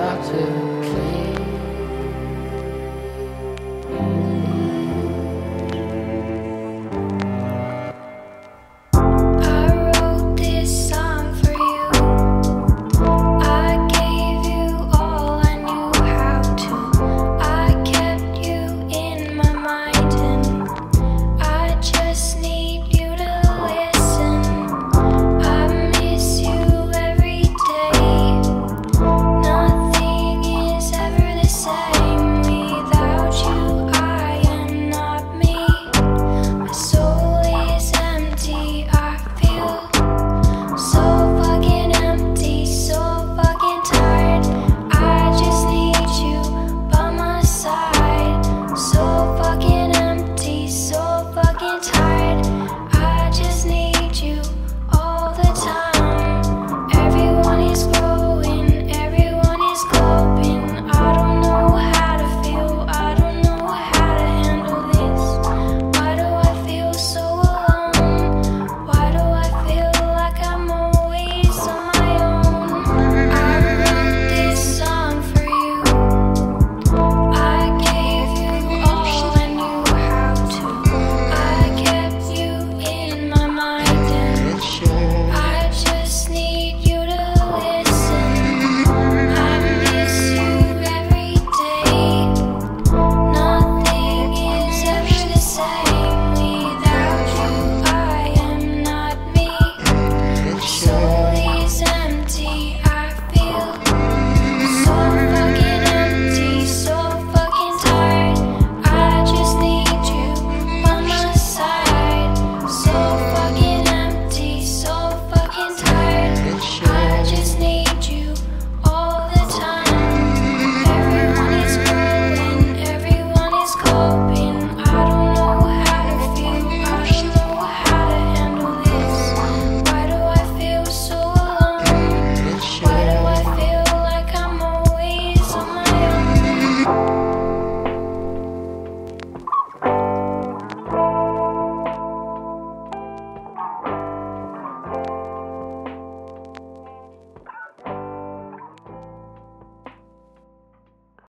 to clean